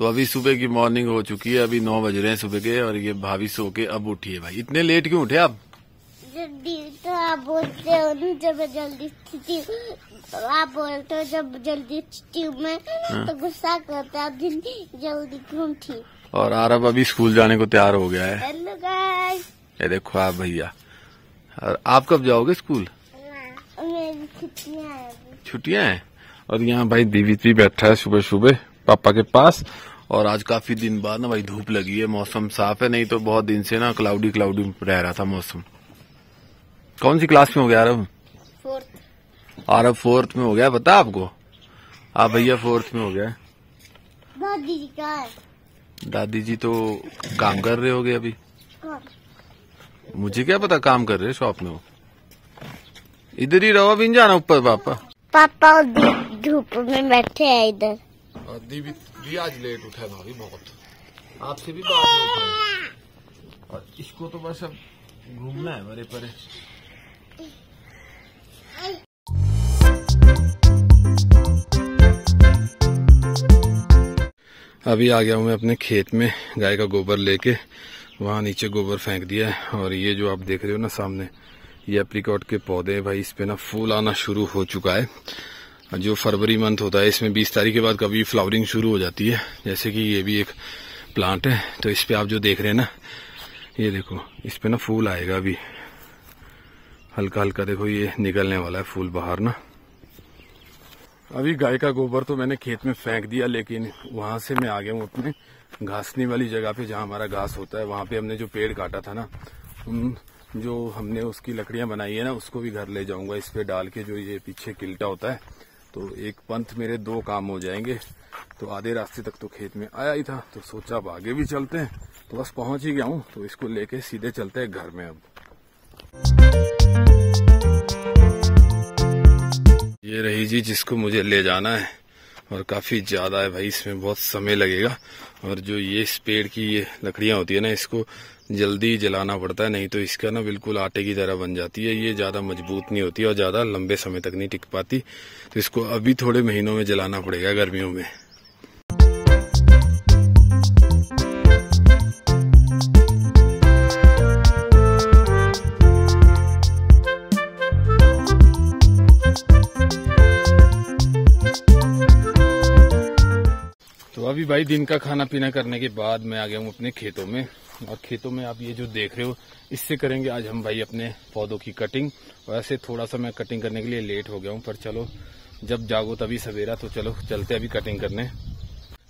तो अभी सुबह की मॉर्निंग हो चुकी है अभी नौ बज रहे हैं सुबह के और ये भाभी सो के अब उठी है भाई। इतने लेट क्यों उठे आप? जल्दी तो आप बोलते हो जब जल्दी तो आप बोलते हो जब जल्दी मैं हाँ। तो गुस्सा करता हूँ दिन जल्दी क्यों उठी? और आरब अभी स्कूल जाने को तैयार हो गया है। ये देखो आप भैया। और आप कब जाओगे स्कूल? छुट्टियाँ हैं। छुट्टियाँ हैं? और यहाँ भाई दीवित भी बैठा है सुबह सुबह पापा के पास और आज काफ़ी दिन बाद ना भाई धूप लगी है मौसम साफ़ है नहीं तो बहुत दिन से ना क्लाउडी क्लाउडी रह रहा था मौसम। कौन सी क्लास में हो गया आरब फोर्थ आरब फोर्थ में हो गया पता आपको? आप भैया फोर्थ में हो गया। दादी जी का है। दादी जी तो काम कर रहे होगे अभी। मुझे क्या पता काम कर रहे शॉप में वो इधर ही रहो अभी जाना ऊपर पापा। पापा धूप में बैठे हैं इधर। दीदी भी आज लेट उठा भाभी बहुत। आपसे भी बात नहीं उठाई और इसको तो बस अब घूमना है बड़े परे। अभी आ गया हूँ मैं अपने खेत में, गाय का गोबर लेके। वहाँ नीचे गोबर फेंक दिया है, और ये जो आप देख रहे हो ना सामने, ये एप्रिकॉट के पौधे हैं भाई, इस पे ना फूल आना शुरू हो चुका है। जो फरवरी मंथ होता है। इसमें 20 तारीख के बाद कभी फ्लावरिंग शुरू हो जाती है। जैसे कि ये भी एक प्लांट है तो इस पे आप जो देख रहे हैं ना, ये देखो, इस पे ना फूल आएगा अभी। हल्का हल्का देखो, ये निकलने वाला है फूल बाहर ना। अभी गाय का गोबर तो मैंने खेत में फेंक दिया, लेकिन वहाँ से मैं आ गया हूँ अपने घासनी वाली जगह पे, जहाँ हमारा घास होता है। वहाँ पे हमने जो पेड़ काटा था ना उन जो हमने उसकी लकड़ियाँ बनाई है ना, उसको भी घर ले जाऊँगा। इस पे डाल के जो ये पीछे किल्टा होता है तो एक पंथ मेरे दो काम हो जाएँगे। तो आधे रास्ते तक तो खेत में आया ही था तो सोचा अब आगे भी चलते हैं। तो बस पहुँच ही गया हूँ तो इसको लेके सीधे चलते हैं घर में अब। ये रही जी जिसको मुझे ले जाना है। और काफ़ी ज़्यादा है भाई, इसमें बहुत समय लगेगा। और जो ये इस पेड़ की ये लकड़ियाँ होती है ना, इसको जल्दी जलाना पड़ता है, नहीं तो इसका ना बिल्कुल आटे की तरह बन जाती है। ये ज़्यादा मज़बूत नहीं होती और ज़्यादा लंबे समय तक नहीं टिक पाती। तो इसको अभी थोड़े महीनों में जलाना पड़ेगा गर्मियों में। तो अभी भाई दिन का खाना पीना करने के बाद मैं आ गया हूँ अपने खेतों में। और खेतों में आप ये जो देख रहे हो, इससे करेंगे आज हम भाई अपने पौधों की कटिंग ऐसे थोड़ा सा मैं कटिंग करने के लिए लेट हो गया हूँ, पर चलो, जब जागो तभी सवेरा तो चलो, चलते अभी कटिंग करने।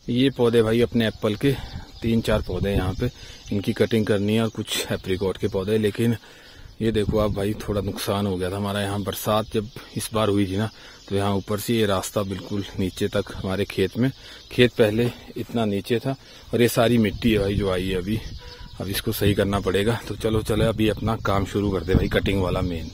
ये पौधे भाई अपने एप्पल के, तीन चार पौधे यहाँ पे। इनकी कटिंग करनी है और कुछ एप्रिकॉट के पौधे, लेकिन ये देखो आप भाई, थोड़ा नुकसान हो गया था हमारा यहाँ। बरसात जब इस बार हुई थी ना तो यहाँ ऊपर से ये रास्ता बिल्कुल नीचे तक हमारे खेत में। खेत पहले इतना नीचे था और ये सारी मिट्टी है भाई जो आई है अभी। अब इसको सही करना पड़ेगा। तो चलो चलो अभी अपना काम शुरू करते भाई कटिंग वाला मेन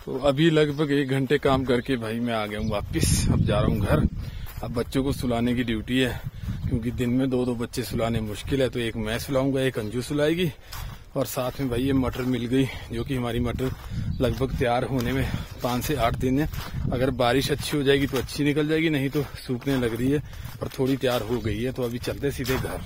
तो अभी लगभग एक घंटे काम करके भाई मैं आ गया हूँ वापिस। अब जा रहा हूँ घर। अब बच्चों को सुलाने की ड्यूटी है, क्योंकि दिन में दो दो बच्चे सुलाने मुश्किल है तो एक मैं सुलाऊँगा, एक अंजू सुलाएगी। और साथ में भाई ये मटर मिल गई, जो कि हमारी मटर लगभग तैयार होने में पाँच से आठ दिन है। अगर बारिश अच्छी हो जाएगी तो अच्छी निकल जाएगी, नहीं तो सूखने लग रही है और थोड़ी तैयार हो गई है तो अभी चलते सीधे घर।